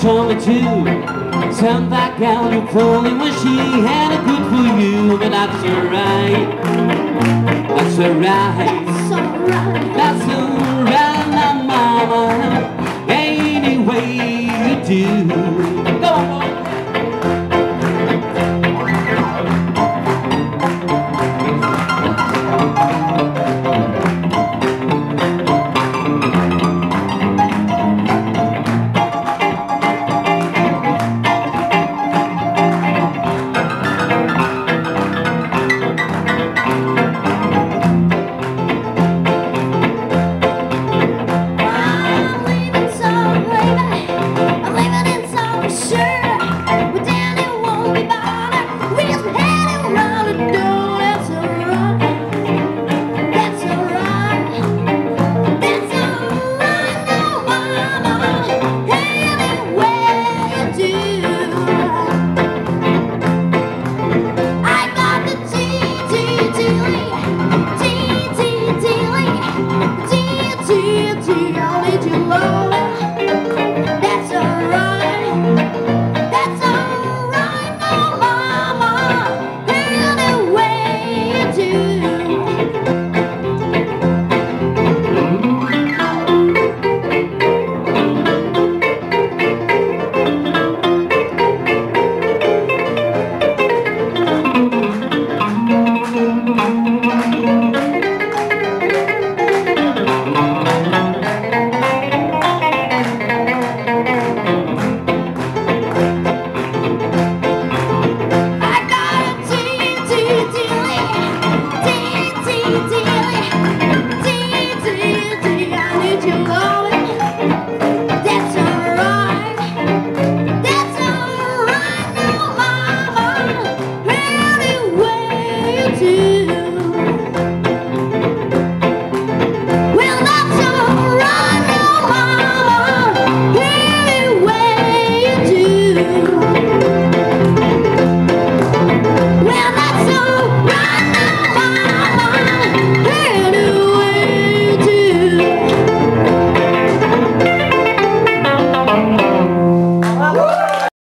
told me to Turn back down your calling when she had a good for you. But that's alright. That's alright. That's alright. My mama. Any way you do.